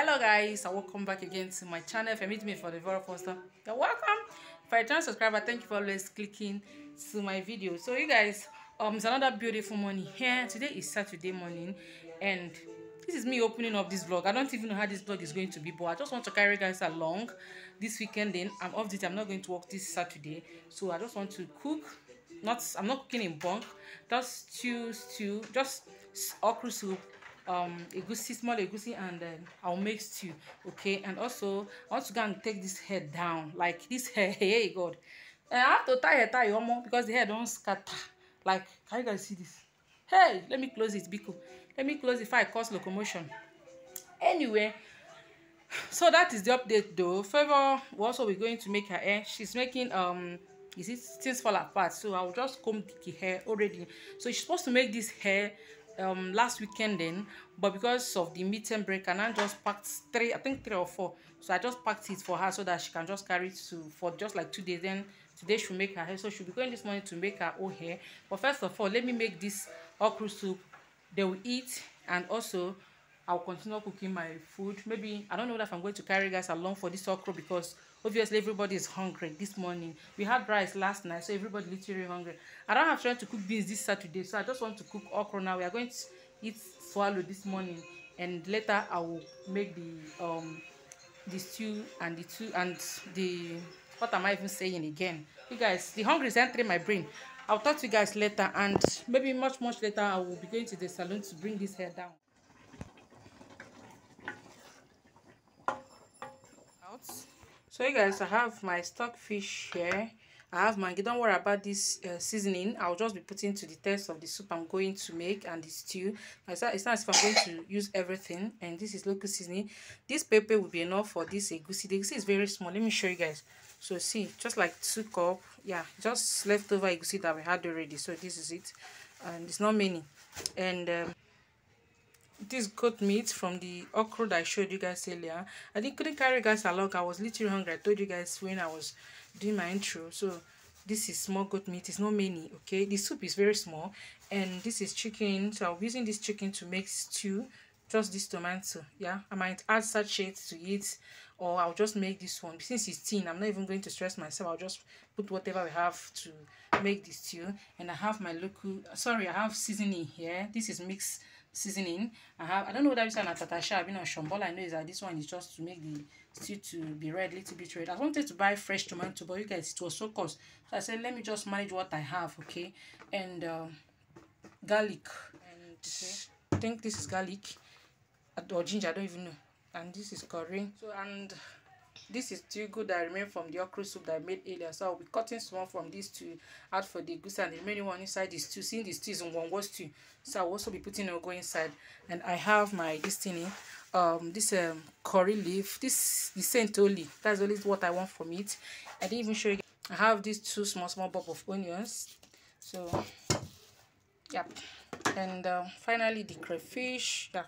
hello guys and welcome back again to my channel. If you meet me for the very first time you're welcome. If a channel subscriber thank you for always clicking to my video. So you guys um it's another beautiful morning here. Today is saturday morning and this is me opening up this vlog. I don't even know how this vlog is going to be but i just want to carry guys along this weekend. Then i'm off duty. I'm not going to work this saturday. So i just want to cook. Not i'm not cooking in bunk. Just stew stew just okra soup um egusi small egusi and then i'll make stew okay? And also i want to go and take this hair down like this hair hey god. And i have to tie hair tie omo because the hair don scatter. Like can you guys see this? Hey let me close it biko. Let me close it before i cause locomotion. Anyway so that is the update though. Favor will also be going to make her hair. She's making um you see things fall apart. So i'll just comb the hair already. So she's supposed to make this hair um last weekend then but because of the midterm break and i just packed three i think three or four. So i just packed it for her so that she can just carry it to for just like two days. Then today she'll make her hair. So she'll be going this morning to make her own hair. But first of all let me make this okra soup. They will eat and also I'll continue cooking my food. Maybe I don't know if I'm going to carry guys along for this okra because obviously everybody is hungry this morning. We had rice last night, so everybody literally hungry. I don't have time to cook beans this Saturday, so I just want to cook okra now. We are going to eat swallow this morning, and later I will make the um the stew and the two and the what am I even saying again? You guys, the hunger is entering my brain. I'll talk to you guys later, and maybe much much later I will be going to the salon to bring this hair down. So you guys i have my stock fish here. I have my don't worry about this uh, seasoning. I'll just be putting to the test of the soup i'm going to make and the stew. It's not, it's not as if i'm going to use everything and this is local seasoning. This pepper will be enough for this egusi. The egusi is very small. Let me show you guys. So see just like two cup. Yeah just leftover egusi that we had already. So this is it. And it's not many. And um, this goat meat from the okra that I showed you guys earlier. I didn't couldn't carry guys along. I was literally hungry. I told you guys when I was doing my intro. So this is small goat meat. It's not many. Okay, the soup is very small, and this is chicken. So I'm using this chicken to make stew. Just this tomato. Yeah, I might add sachet to it, or I'll just make this one. Since it's thin, I'm not even going to stress myself. I'll just put whatever we have to make the stew. And I have my local. Sorry, I have seasoning here. This is mixed seasoning. I have i don't know whether it's an atatasha i've been on shambol i know is that this one is just to make the stew to be red little bit red. I wanted to buy fresh tomato but you guys it was so cost. So i said let me just manage what i have okay? And uh, garlic. And okay. i think this is garlic or ginger i don't even know. And this is curry. So and this is still good that remain from the okra soup that I made earlier. So I'll be cutting some from this to add for the egusi and the remaining one inside this two Seeing the two is in one was two So I'll also be putting go inside. And I have my destiny, um, this um curry leaf. This the saint only. That's only what I want from it. I didn't even show you. I have these two small small bulb of onions. So yeah and uh, finally the crayfish yeah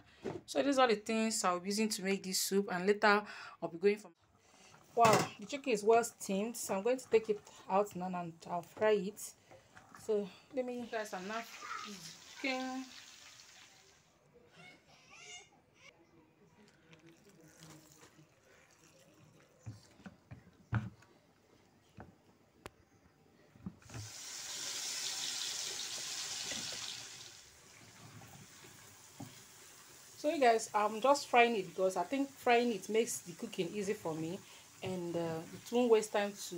so these are the things i'll be using to make this soup and later i'll be going from wow the chicken is well steamed so i'm going to take it out now and i'll fry it. So let me guys i'm now chicken. So you guys i'm just frying it because i think frying it makes the cooking easy for me and uh, it won't waste time to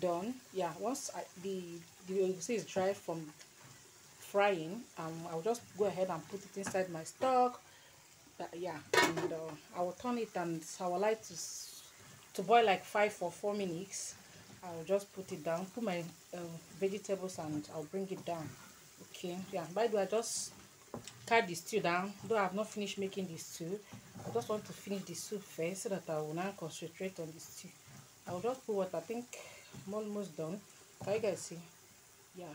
done yeah once I, the the egusi is dry from frying um i'll just go ahead and put it inside my stock uh, yeah and uh, i will turn it and i like to to boil like five or four minutes. I'll just put it down put my uh, vegetables and i'll bring it down okay yeah by the way i just cut the stew down though i have not finished making the stew I just want to finish the soup first so that I will now concentrate on the stew. I will just put what I think I'm almost done. Can you guys see? Yeah.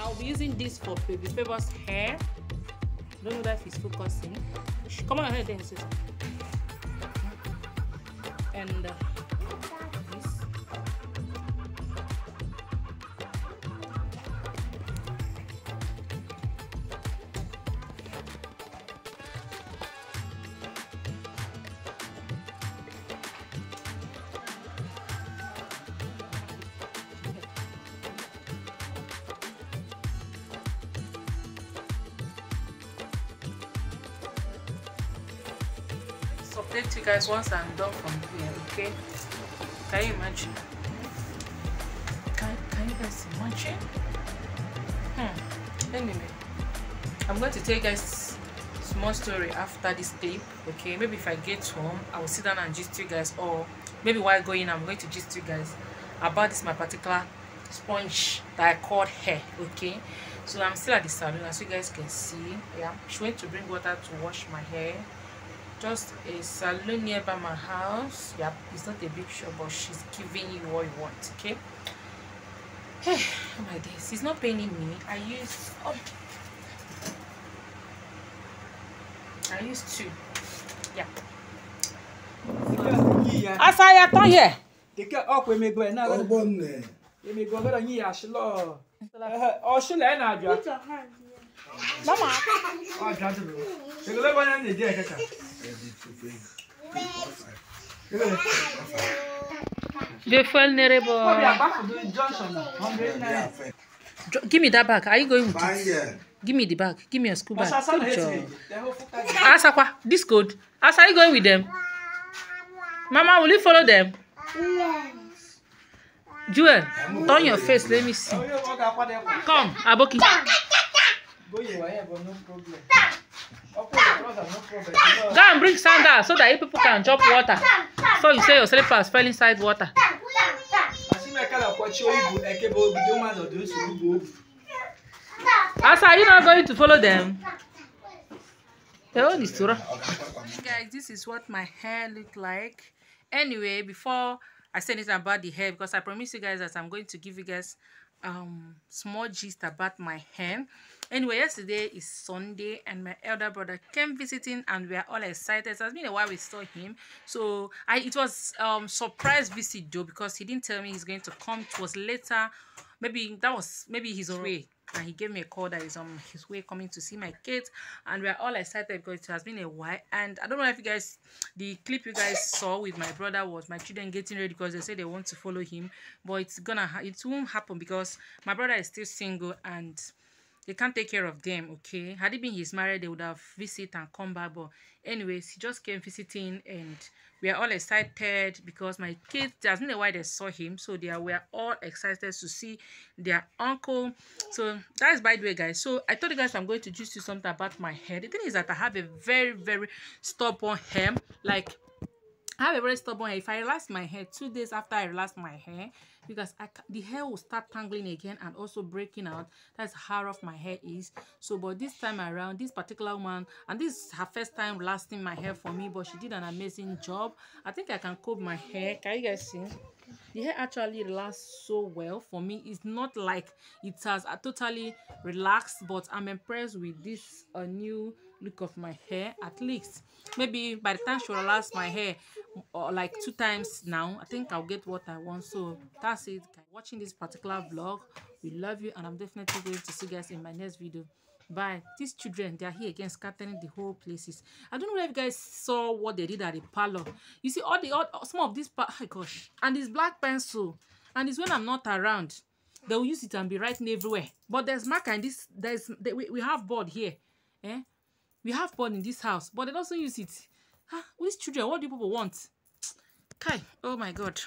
I'll be using this for baby Favor's hair. Don't know if he's focusing. Come on ahead there, Susan. And uh, update you guys once I'm done from here, okay? Can you imagine? Can, can you guys imagine? Hmm. Anyway, I'm going to tell you guys small story after this clip, okay? Maybe if I get home, I will sit down and gist you guys, or maybe while going, I'm going to gist you guys about this my particular sponge that I called hair, okay? So I'm still at the salon, as you guys can see. Yeah, she went to bring water to wash my hair just a salon nearby my house. Yep it's not a big shop but she's giving you what you want okay? Oh my days it's not paining me. I use oh, i use two. Yeah asaya tán yẹ. Keke ọkwa emego ẹ na-agara ọgbọ nne emego ọgara nyi ya ashịlọ ọshịlọ ẹ na-abịa mama. Ọ jadụrụ egole ebe onye na-eji ekeka egole the vulnerable ọbịa gbafụdo junction na 100 naira give me that bag. Are you going with it? give me the bag. Give me your school bag. Good job. asakwa this good as are you going with them? Mama will you follow them? Jewel, turn your face. Let me see. ekwa Come, Aboki. Ya bụ no problem. Go and bring sandals so that you people can chop water. So you say your slippers fell inside water. Asa, are you not going to follow them? M Guys, this is what my hair look like. Anyway, before I say anything about the hair, because I promise you guys that I'm going to give you guys um small gist about my hair. Anyway, yesterday is Sunday and my elder brother came visiting and we are all excited. It has been a while we saw him. So I it was um surprise visit though because he didn't tell me he's going to come. It was later. Maybe that was maybe his way and he gave me a call that he's on his way coming to see my kids and we're all excited because it has been a while and i don't know if you guys the clip you guys saw with my brother was my children getting ready because they say they want to follow him but it's gonna ha- it won't happen because my brother is still single and they can't take care of them okay? Had it been he's married they would have visit and come back but anyways he just came visiting and we are all excited because my kids been a while they saw him so they are we are all excited to see their uncle. So that's by the way guys. So i told you guys i'm going to just do something about my hair. The thing is that i have a very very stubborn hair like I have a very stubborn hair. If I relax my hair two days after I relax my hair, because I the hair will start tangling again and also breaking out. That's how rough my hair is. So, but this time around, this particular woman, and this is her first time lasting my hair for me, but she did an amazing job. I think I can comb my hair. Can you guys see? the hair actually lasts so well for me it's not like it has uh, totally relaxed but i'm impressed with this uh, new look of my hair at least maybe by the time she relax my hair or like two times now i think i'll get what i want. So that's it watching this particular vlog we love you and i'm definitely going to see you guys in my next video. Bye. These children they are here again scattering the whole places. I don't know if you guys saw what they did at the parlor. You see all the all some of these pa- oh gosh and this black pencil and it's when i'm not around they will use it and be writing everywhere. But there's marker and this there's we, we have board here eh? We have board in this house but they don't use it ah these children? What do people want? Kai. Oh my god